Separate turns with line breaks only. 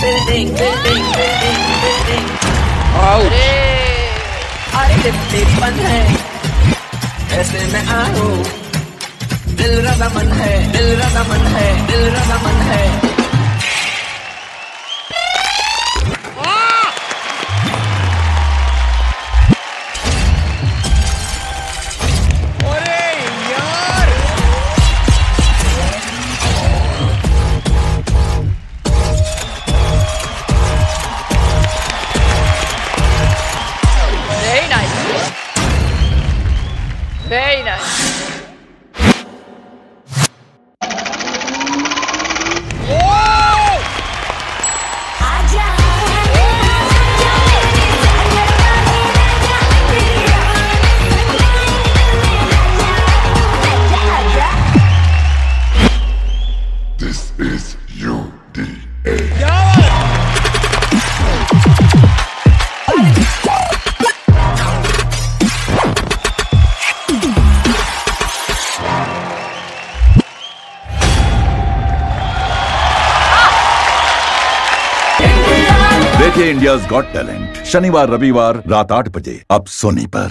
Building building building building
अरे
अरे lift है। ऐसे में आऊँ। दिल रदा मन है, दिल रदा मन है, दिल रदा
Nice.
This is
देखिए इंडिया गॉट टैलेंट शनिवार रविवार रात आठ बजे अब सोनी पर।